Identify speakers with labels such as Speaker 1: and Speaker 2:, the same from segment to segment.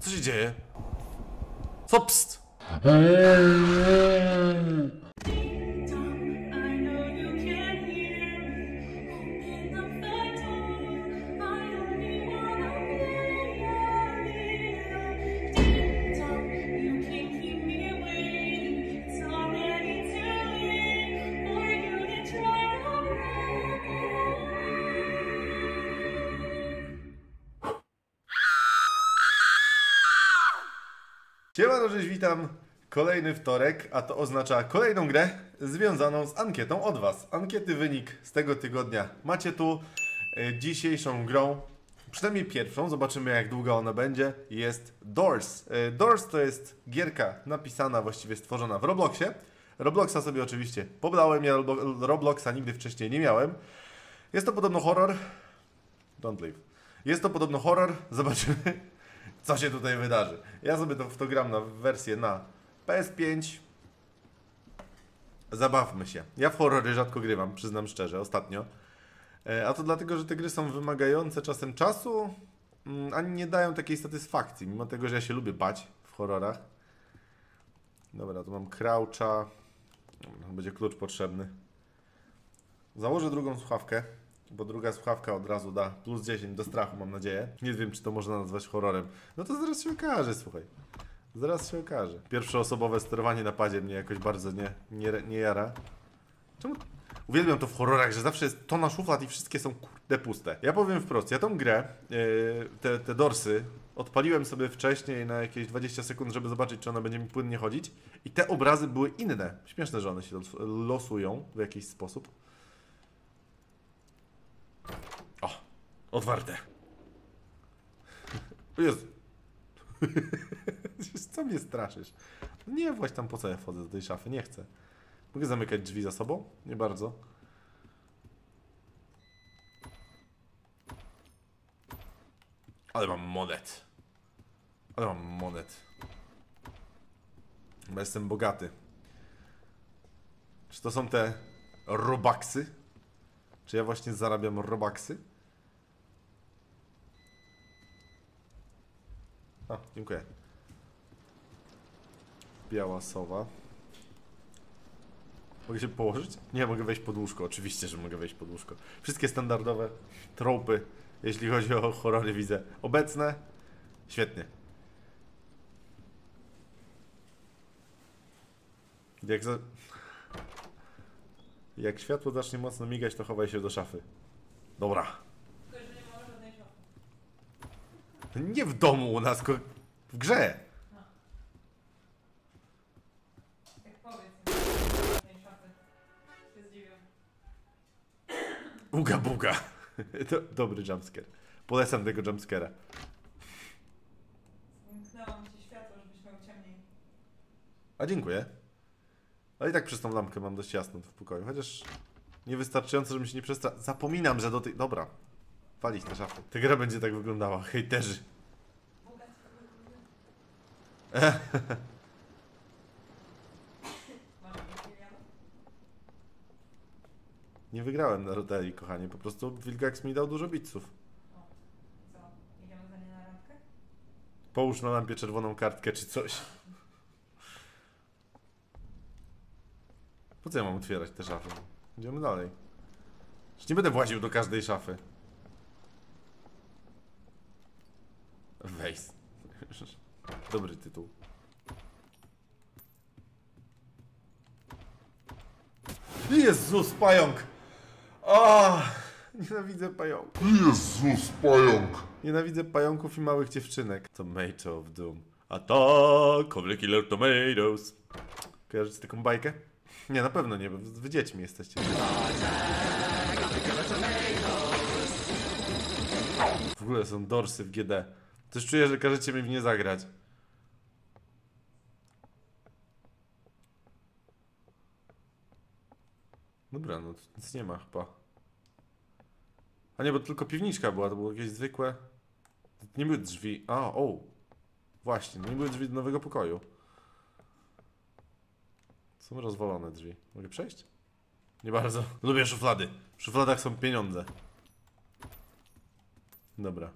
Speaker 1: Co się dzieje? Co pst? Siemano, cześć, witam. Kolejny wtorek, a to oznacza kolejną grę związaną z ankietą od Was. Ankiety wynik z tego tygodnia macie tu. E, Dzisiejszą grą, przynajmniej pierwszą, zobaczymy jak długa ona będzie, jest Doors. E, Doors to jest gierka napisana, właściwie stworzona w Robloxie. Robloxa sobie oczywiście pobrałem, ja Roblo- Robloxa nigdy wcześniej nie miałem. Jest to podobno horror. Don't leave. Jest to podobno horror, zobaczymy co się tutaj wydarzy. Ja sobie to, w to gram na wersję na PS5. Zabawmy się. Ja w horrory rzadko grywam, przyznam szczerze, ostatnio. E, A to dlatego, że te gry są wymagające czasem czasu, mm, ani nie dają takiej satysfakcji, mimo tego, że ja się lubię bać w horrorach. Dobra, tu mam croucha. Będzie klucz potrzebny. Założę drugą słuchawkę, bo druga słuchawka od razu da plus 10 do strachu, mam nadzieję. Nie wiem, czy to można nazwać horrorem. No to zaraz się okaże, słuchaj. Zaraz się okaże. Pierwszoosobowe sterowanie na padzie mnie jakoś bardzo nie, nie, nie jara. Czemu? Uwielbiam to w horrorach, że zawsze jest tona szuflad i wszystkie są kurde puste. Ja powiem wprost, ja tą grę, yy, te, te dorsy, odpaliłem sobie wcześniej na jakieś 20 sekund, żeby zobaczyć, czy ona będzie mi płynnie chodzić. I te obrazy były inne. Śmieszne, że one się los- losują w jakiś sposób. O, otwarte. Jezu. Co mnie straszysz? Nie właź tam po co ja wchodzę do tej szafy, nie chcę. Mogę zamykać drzwi za sobą? Nie bardzo. Ale mam monet. Ale mam monet. Bo jestem bogaty. Czy to są te robaksy? Czy ja właśnie zarabiam robaksy? A, dziękuję. Biała sowa. Mogę się położyć? Nie, mogę wejść pod łóżko. Oczywiście, że mogę wejść pod łóżko. Wszystkie standardowe tropy, jeśli chodzi o horrory, widzę obecne. Świetnie. Jak za... Jak światło zacznie mocno migać, to chowaj się do szafy. Dobra.
Speaker 2: Tylko, że nie mamy żadnej szafy.
Speaker 1: Nie w domu u nas, tylko w grze.
Speaker 2: Tak.
Speaker 1: Uga buga. To dobry jumpscare. Polecam tego jumpscare'a.
Speaker 2: Zamknęłam ci światło, żebyś miał ciemniej.
Speaker 1: A dziękuję. Ale i tak przez tą lampkę mam dość jasno tu w pokoju. Chociaż niewystarczająco, żebym się nie przestra... Zapominam, że do tej... Dobra. Walić te szafy. Ta gra będzie tak wyglądała. Hejterzy. Nie wygrałem na loterii, kochanie. Po prostu Wilgax mi dał dużo
Speaker 2: randkę?
Speaker 1: Połóż na lampie czerwoną kartkę czy coś. Po co ja mam otwierać te szafy? Idziemy dalej. Już nie będę właził do każdej szafy. Weź. Dobry tytuł. Jezus, pająk! O, nienawidzę pająków.
Speaker 3: Jezus, pająk!
Speaker 1: Nienawidzę pająków i małych dziewczynek. Tomato of Doom. Attack of the Killer Tomatoes. Kojarzycie taką bajkę? Nie, na pewno nie, bo wy dziećmi jesteście. W ogóle są dorsy w GD. Też czuję, że każecie mi w nie zagrać. Dobra, no nic nie ma chyba. A nie, bo tylko piwniczka była, to było jakieś zwykłe. Nie były drzwi. A, o! Właśnie, nie były drzwi do nowego pokoju. Są rozwalone drzwi. Mogę przejść? Nie bardzo. Lubię szuflady. W szufladach są pieniądze. Dobra.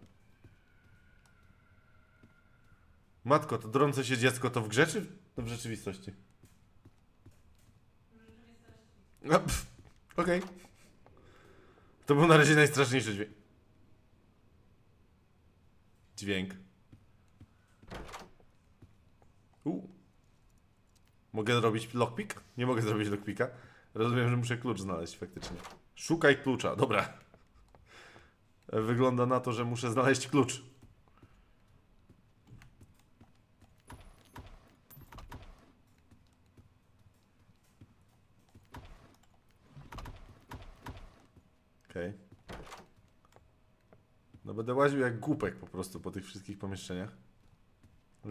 Speaker 1: Matko, to drące się dziecko to w grze czy w rzeczywistości? No, Okej. To był na razie najstraszniejszy dźwięk. Dźwięk. U. Mogę zrobić lockpick? Nie mogę zrobić lockpicka. Rozumiem, że muszę klucz znaleźć faktycznie. Szukaj klucza, dobra. Wygląda na to, że muszę znaleźć klucz. Okej. No będę łaził jak głupek po prostu po tych wszystkich pomieszczeniach.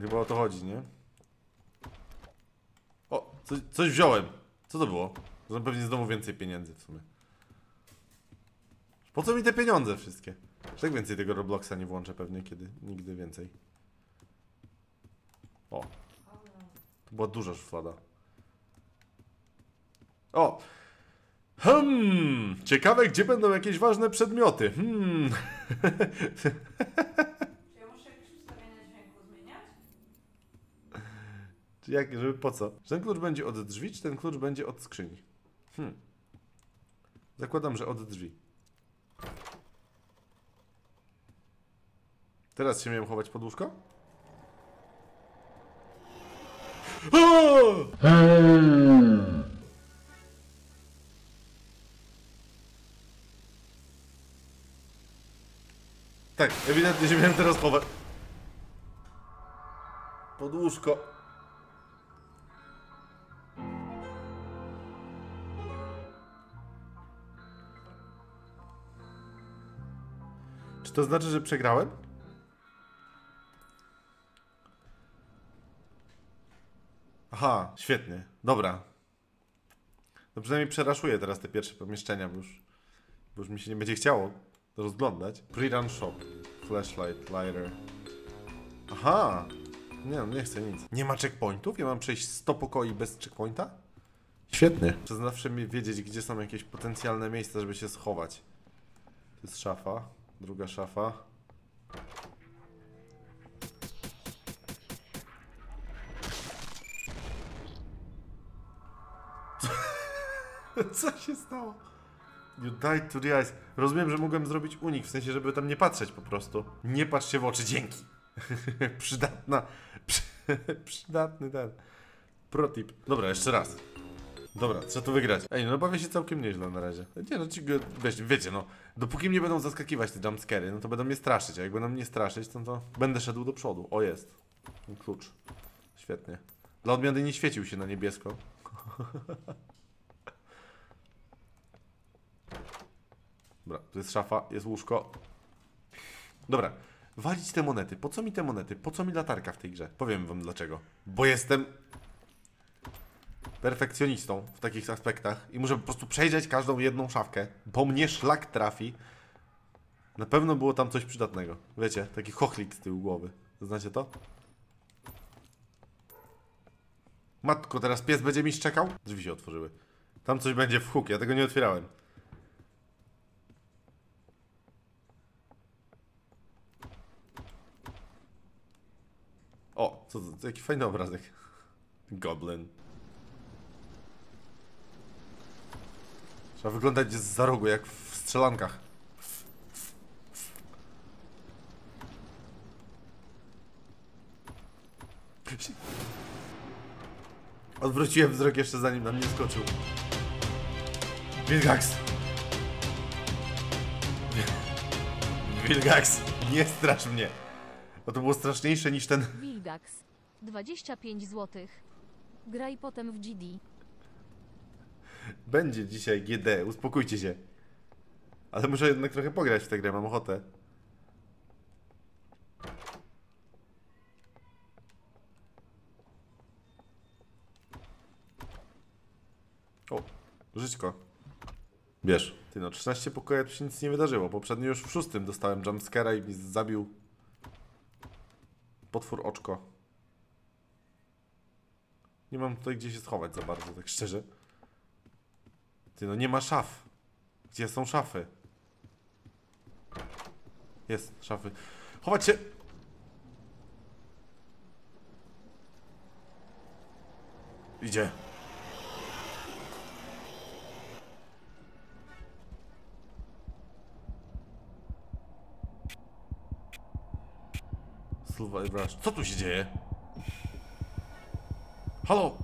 Speaker 1: Chyba o to chodzi, nie? O, coś, coś wziąłem. Co to było? Znam pewnie z domu więcej pieniędzy w sumie. Po co mi te pieniądze wszystkie? Tak więcej tego Robloxa nie włączę pewnie kiedy, nigdy więcej. O. To była duża szuflada. O! Hmm, ciekawe, gdzie będą jakieś ważne przedmioty. Hmm.
Speaker 2: Czy ja muszę jakieś ustawienia dźwięku zmieniać?
Speaker 1: Czy jak, żeby po co? Czy ten klucz będzie od drzwi, czy ten klucz będzie od skrzyni? Hmm. Zakładam, że od drzwi. Teraz się miałem chować pod łóżko? O! Tak, ewidentnie się miałem teraz chować. Pod łóżko. Czy to znaczy, że przegrałem? Aha, świetnie. Dobra. No przynajmniej przeraszuję teraz te pierwsze pomieszczenia, bo już, bo już mi się nie będzie chciało rozglądać. Pre-run shop. Flashlight, lighter. Aha! Nie, no nie chcę nic. Nie ma checkpointów? Ja mam przejść 100 pokoi bez checkpointa? Świetnie. Przez zawsze mi wiedzieć, gdzie są jakieś potencjalne miejsca, żeby się schować. To jest szafa. Druga szafa. Co się stało? You died to the eyes. Rozumiem, że mogłem zrobić unik, w sensie, żeby tam nie patrzeć po prostu. Nie patrzcie w oczy, dzięki. Przydatna. Przy, przydatny ten. Protip. Dobra, jeszcze raz. Dobra, trzeba to wygrać. Ej, no bawię się całkiem nieźle na razie. Nie no, ci, wiecie, wiecie, no. Dopóki mnie będą zaskakiwać te jumpscary, no to będą mnie straszyć, a jak będą mnie straszyć, no to będę szedł do przodu. O, jest. Klucz. Świetnie. Dla odmiany nie świecił się na niebiesko. Dobra, tu jest szafa, jest łóżko. Dobra, walić te monety. Po co mi te monety? Po co mi latarka w tej grze? Powiem wam dlaczego. Bo jestem perfekcjonistą w takich aspektach i muszę po prostu przejrzeć każdą jedną szafkę, bo mnie szlak trafi. Na pewno było tam coś przydatnego. Wiecie, taki chochlik z tyłu głowy. Znacie to? Matko, teraz pies będzie mi szczekał? Drzwi się otworzyły. Tam coś będzie w huk, ja tego nie otwierałem. O, co to jaki fajny obrazek. Goblin. Trzeba wyglądać z za rogu, jak w strzelankach. Odwróciłem wzrok jeszcze zanim na mnie skoczył. Wilgax! Wilgax! Nie strasz mnie! Bo to było straszniejsze niż ten...
Speaker 4: Wilgax. 25 zł. Graj potem w GD.
Speaker 1: Będzie dzisiaj GD, uspokójcie się. Ale muszę jednak trochę pograć w tę grę, mam ochotę. O, żyćko. Bierz. Ty no, 13 pokoje tu się nic nie wydarzyło. Poprzednio już w szóstym dostałem jumpscare'a i zabił Potwór oczko. Nie mam tutaj gdzie się schować za bardzo, tak szczerze. Ty, no nie ma szaf. Gdzie są szafy? Jest, szafy. Chować się! Idzie. Co tu się dzieje? Halo?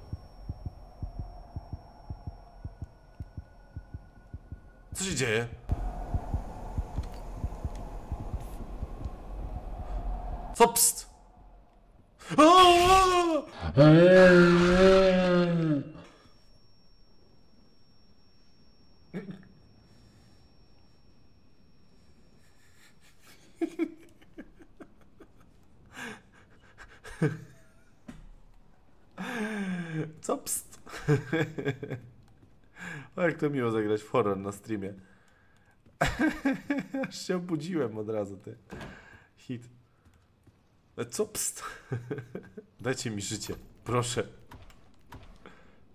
Speaker 1: Co się dzieje? Co pst? Aaaa! Co pst? O, jak to miło zagrać w horror na streamie. Aż się obudziłem od razu, ty. Hit. E, Co pst? Dajcie mi życie. Proszę.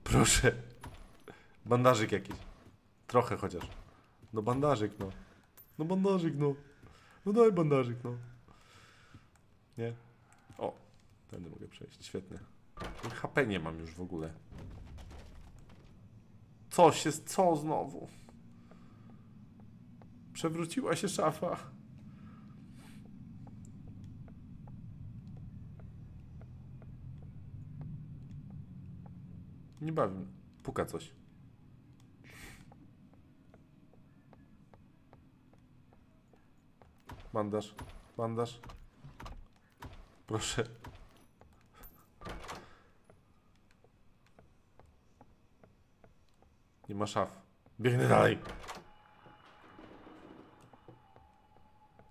Speaker 1: Proszę. Bandażyk jakiś. Trochę chociaż. No bandażyk, no. No bandażyk, no. No daj bandażyk, no. Nie? O. Tędy mogę przejść. Świetnie. HP nie mam już w ogóle. Coś jest, co znowu? Przewróciła się szafa. Nie bawi. Puka coś. Bandaż. Bandaż. Proszę. Nie ma szaf. Biegnę dalej.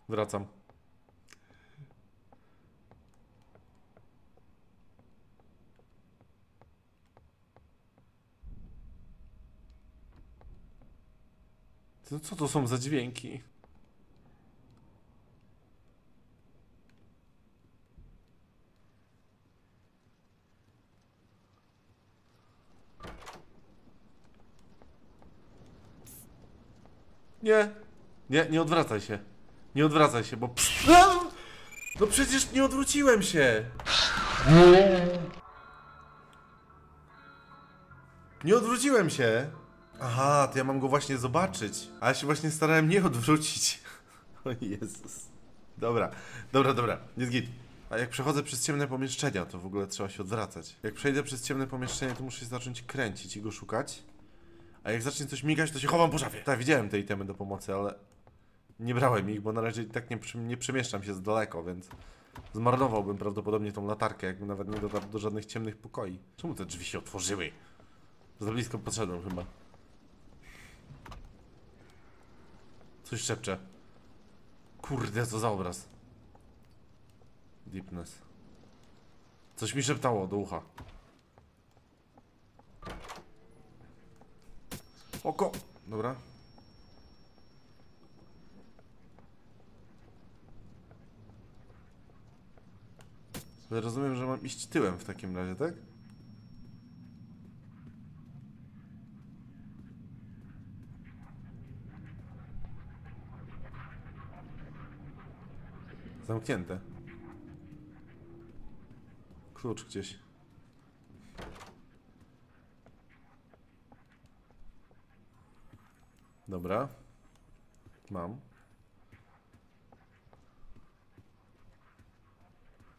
Speaker 1: Wracam. Co to są za dźwięki? Nie. Nie, nie odwracaj się. Nie odwracaj się, bo... No, przecież nie odwróciłem się. Nie odwróciłem się. Aha, to ja mam go właśnie zobaczyć. A ja się właśnie starałem nie odwrócić. O Jezus. Dobra, dobra, dobra, jest git. A jak przechodzę przez ciemne pomieszczenia, to w ogóle trzeba się odwracać. Jak przejdę przez ciemne pomieszczenie, to muszę się zacząć kręcić i go szukać. A jak zacznie coś migać, to się chowam po szafie. Tak, widziałem te itemy do pomocy, ale nie brałem ich, bo na razie tak nie, nie przemieszczam się z daleko, więc zmarnowałbym prawdopodobnie tą latarkę, jakbym nawet nie dotarł do żadnych ciemnych pokoi. Czemu te drzwi się otworzyły? Za blisko podszedłem chyba. Coś szepcze. Kurde, co za obraz. Deepness. Coś mi szeptało do ucha. Oko! Dobra. Rozumiem, że mam iść tyłem w takim razie, tak? Zamknięte. Klucz gdzieś. Dobra. Mam.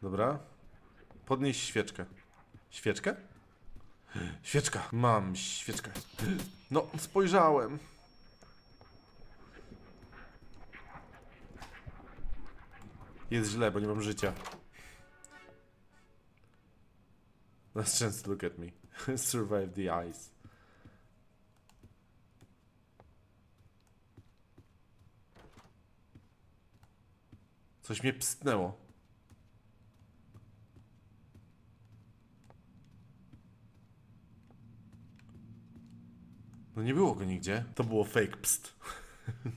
Speaker 1: Dobra. Podnieś świeczkę. Świeczkę? Świeczka. Mam świeczkę. No, spojrzałem. Jest źle, bo nie mam życia. Last chance to look at me. Survive the ice. Coś mnie pstnęło. No nie było go nigdzie. To było fake pst.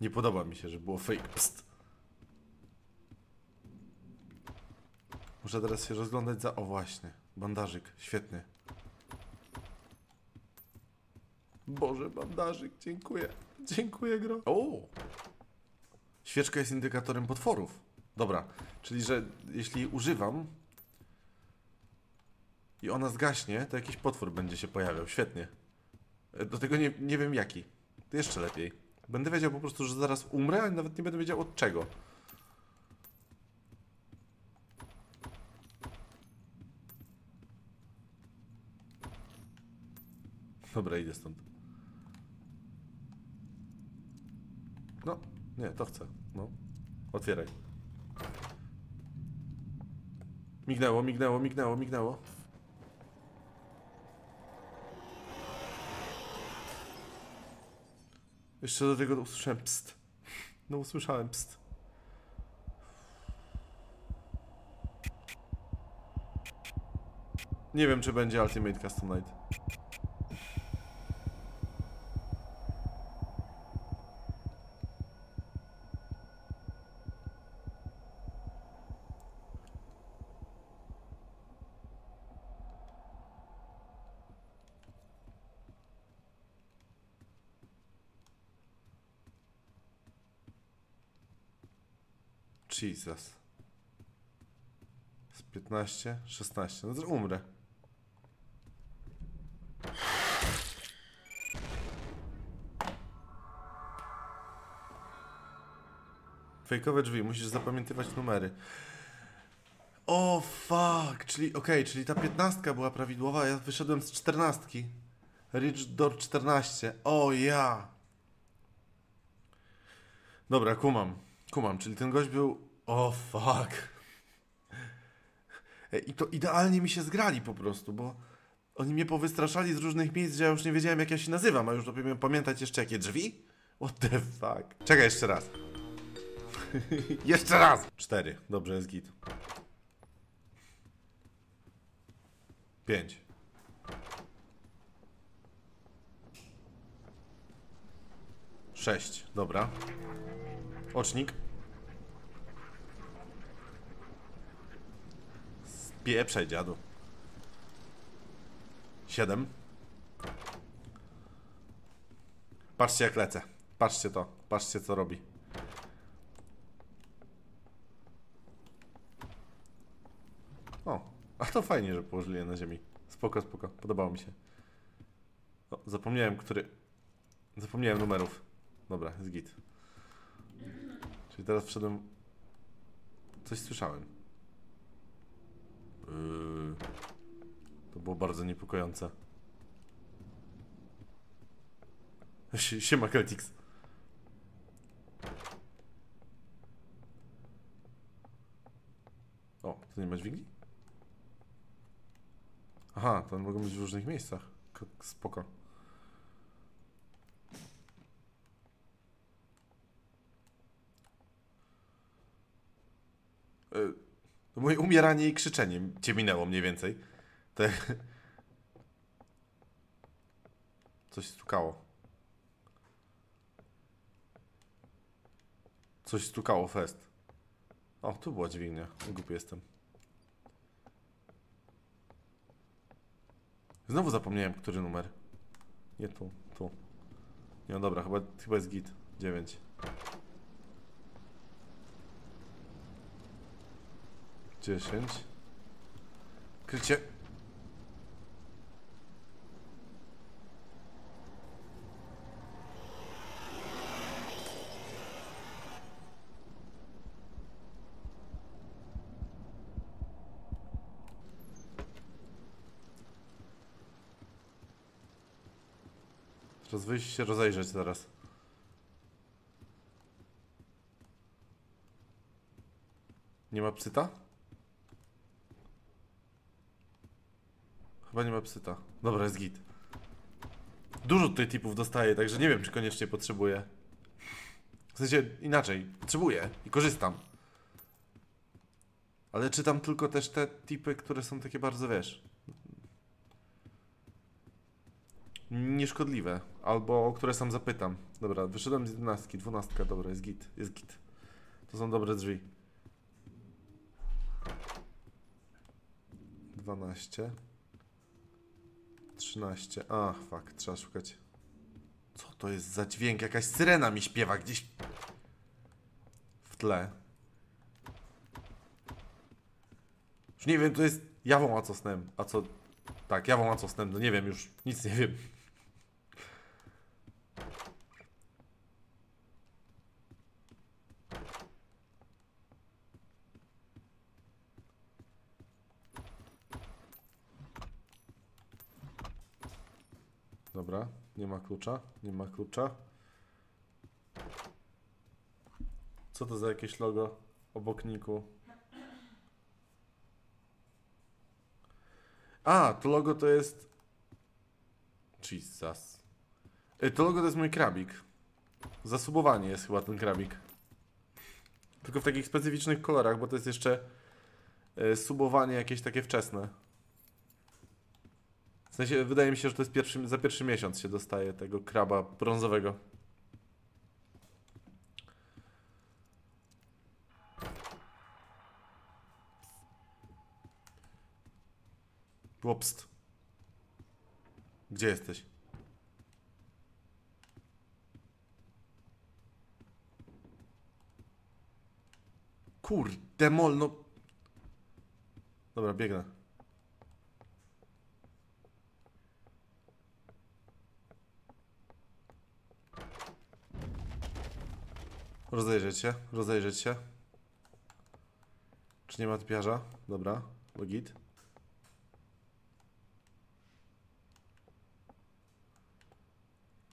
Speaker 1: nie podoba mi się, że było fake pst. Muszę teraz się rozglądać za... O właśnie, bandażyk, świetny. Boże, bandażyk, dziękuję. Dziękuję, gro. O! Świeczka jest indykatorem potworów. Dobra, czyli że jeśli używam i ona zgaśnie, to jakiś potwór będzie się pojawiał. Świetnie. E, Do tego nie, nie wiem jaki. To jeszcze lepiej. Będę wiedział po prostu, że zaraz umrę, a nawet nie będę wiedział od czego. Dobra, idę stąd. No, nie, to chcę. No, otwieraj. Mignęło, mignęło, mignęło, mignęło. Jeszcze do tego usłyszałem pst. No usłyszałem pst. Nie wiem, czy będzie Ultimate Custom Night. Jesus. Z 15, 16. No to umrę. Fejkowe drzwi, musisz zapamiętywać numery. O fuck, czyli okej, czyli ta 15 była prawidłowa, ja wyszedłem z 14. Ridge Door 14. O ja. Dobra, kumam. Kumam, czyli ten gość był. O fuck. E, I to idealnie mi się zgrali po prostu, bo oni mnie powystraszali z różnych miejsc, że ja już nie wiedziałem jak ja się nazywam, a już dopiero miałem pamiętać jeszcze jakie drzwi? What the fuck? Czekaj jeszcze raz. jeszcze raz! Cztery. Dobrze, jest git. Pięć. Sześć. Dobra. Ocznik. Spieprzaj, dziadu. Siedem. Patrzcie jak lecę. Patrzcie to. Patrzcie co robi. O, a to fajnie, że położyli je na ziemi. Spoko, spoko. Podobało mi się. O, zapomniałem, który... Zapomniałem numerów. Dobra, jest git. Czyli teraz wszedłem... Coś słyszałem. Yy... To było bardzo niepokojące. Sie- Siema Celtics. O, to nie ma dźwigni? Aha, to one mogą być w różnych miejscach. K- spoko. To moje umieranie i krzyczenie cię minęło mniej więcej. Jak... Coś stukało. Coś stukało fest. O, tu była dźwignia. Głupi jestem. Znowu zapomniałem, który numer. Nie tu, tu. Nie, no dobra, chyba, chyba jest git. 9. 10. Krycie. Teraz wyjść się rozejrzeć zaraz. Nie ma psyta? Chyba nie ma psyta. Dobra, jest git. Dużo tutaj typów dostaję, także nie wiem, czy koniecznie potrzebuję. W sensie inaczej. Potrzebuję i korzystam. Ale czytam tylko też te typy, które są takie bardzo, wiesz... Nieszkodliwe. Albo o które sam zapytam. Dobra, wyszedłem z 11, 12, dobra, jest git, jest git. To są dobre drzwi. 12. 13. Ach, fak, trzeba szukać. Co to jest za dźwięk? Jakaś syrena mi śpiewa gdzieś w tle. Już nie wiem, to jest jawą, a co snem. A co... Tak, jawą, a co snem. No nie wiem, już nic nie wiem. Dobra, nie ma klucza, nie ma klucza. Co to za jakieś logo obok niku? A, to logo to jest... Jesus. Ej, To logo to jest mój krabik. Zasubowanie jest chyba ten krabik. Tylko w takich specyficznych kolorach, bo to jest jeszcze e, subowanie jakieś takie wczesne. Sensie, wydaje mi się, że to jest pierwszy, za pierwszy miesiąc się dostaje tego kraba brązowego. Łopst. Gdzie jesteś? Kurde mol, no. Dobra, biegnę. Rozejrzeć się, rozejrzeć się. Czy nie ma typiarza? Dobra, bo git.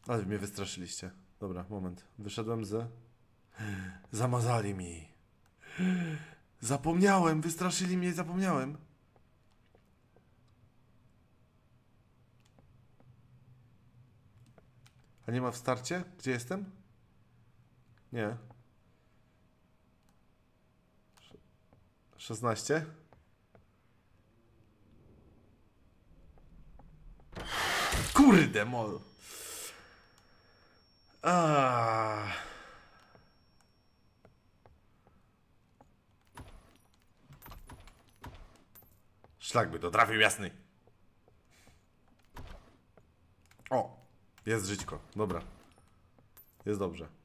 Speaker 1: Ale mnie wystraszyliście. Dobra, moment. Wyszedłem z... Zamazali mi. Zapomniałem, wystraszyli mnie i zapomniałem. A nie ma w starcie? Gdzie jestem? Nie. Sze- 16? Kurde mol. Ah. Szlak by to trafił jasny. O, jest żyćko. Dobra. Jest dobrze.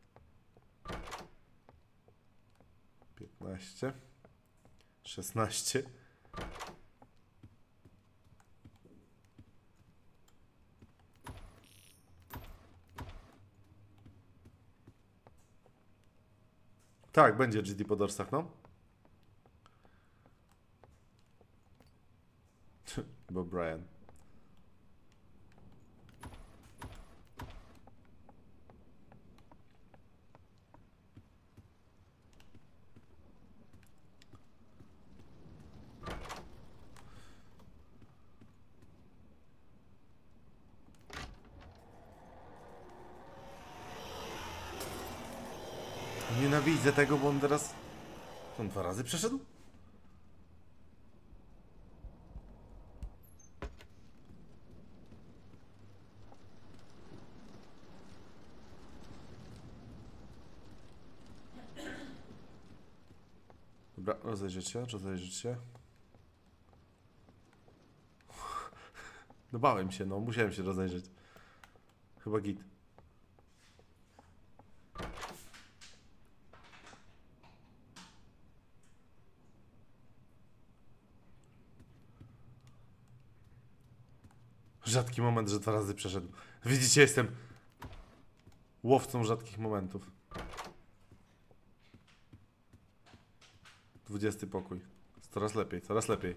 Speaker 1: 15. 16. Tak, będzie GD po dorsach, no. Bo Brian. Nienawidzę tego, bo on teraz... On dwa razy przeszedł? Dobra, rozejrzeć się, rozejrzeć się. No bałem się, no musiałem się rozejrzeć. Chyba git. Rzadki moment, że dwa razy przeszedł. Widzicie, jestem łowcą rzadkich momentów. Dwudziesty pokój. Coraz lepiej, coraz lepiej.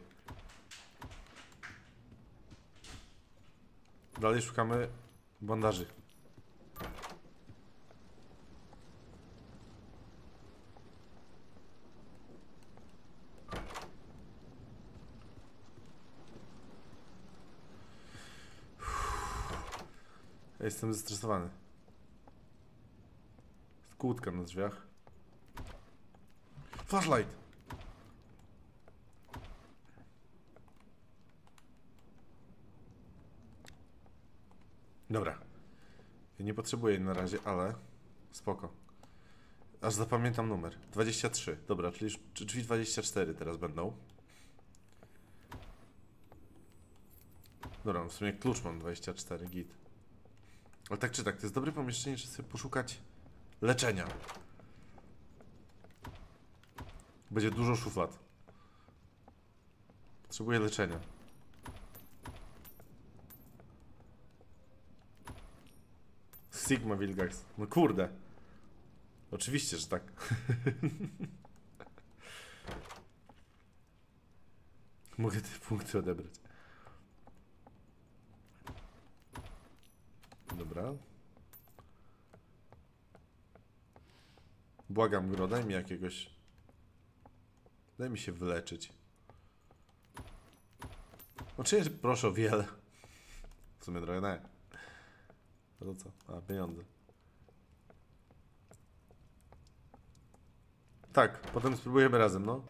Speaker 1: Dalej szukamy bandaży. Ja jestem zestresowany. Kłódka na drzwiach. Flashlight! Dobra. Nie potrzebuję na razie, ale spoko. Aż zapamiętam numer. 23. Dobra, czyli już- drzwi 24 teraz będą. Dobra, w sumie klucz mam 24, git. Ale tak czy tak, to jest dobre pomieszczenie, żeby sobie poszukać leczenia. Będzie dużo szuflad. Potrzebuję leczenia. Sigma Wilgax. No kurde. Oczywiście, że tak. Mogę te punkty odebrać. Dobra. Błagam, Gro, daj mi jakiegoś... Daj mi się wyleczyć. Oczywiście proszę o wiele. W sumie trochę nie. To co? A, pieniądze. Tak, potem spróbujemy razem, no.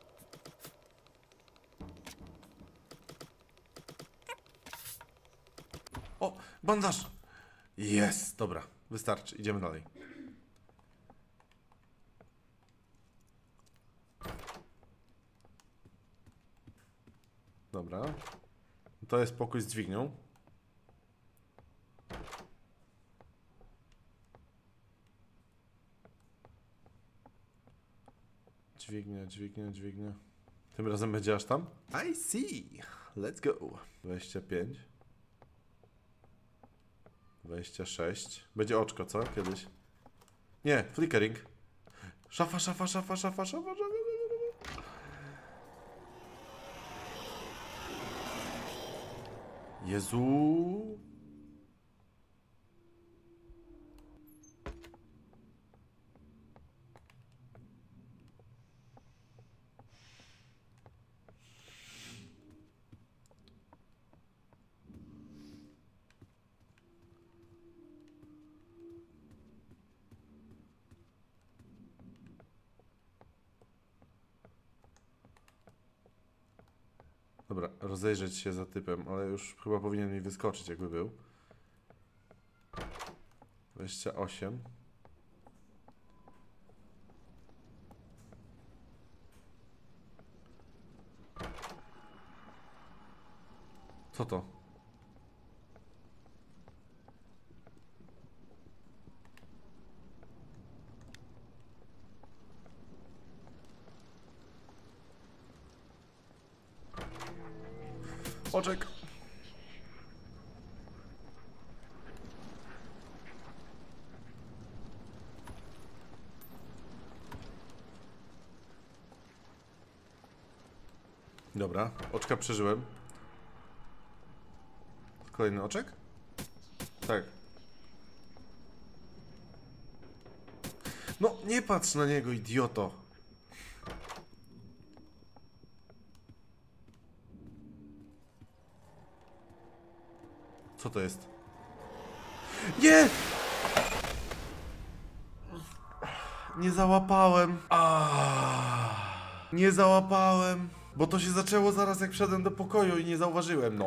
Speaker 1: O, bandaż! Jest, dobra, wystarczy, idziemy dalej. Dobra. To jest pokój z dźwignią. Dźwignia, dźwignia, dźwignia. Tym razem będzie aż tam? I see. Let's go. 25. 26. Będzie oczko, co? Kiedyś. Nie, flickering. Szafa, szafa, szafa, szafa, szafa, szafa. Jezu. Dobra, rozejrzeć się za typem, ale już chyba powinien mi wyskoczyć, jakby był. 28. Co to? Oczek. Dobra, oczka przeżyłem. Kolejny oczek? Tak. No, nie patrz na niego, idioto. Co to jest? Nie! Nie załapałem. Ah, nie załapałem. Bo to się zaczęło zaraz jak wszedłem do pokoju i nie zauważyłem, no.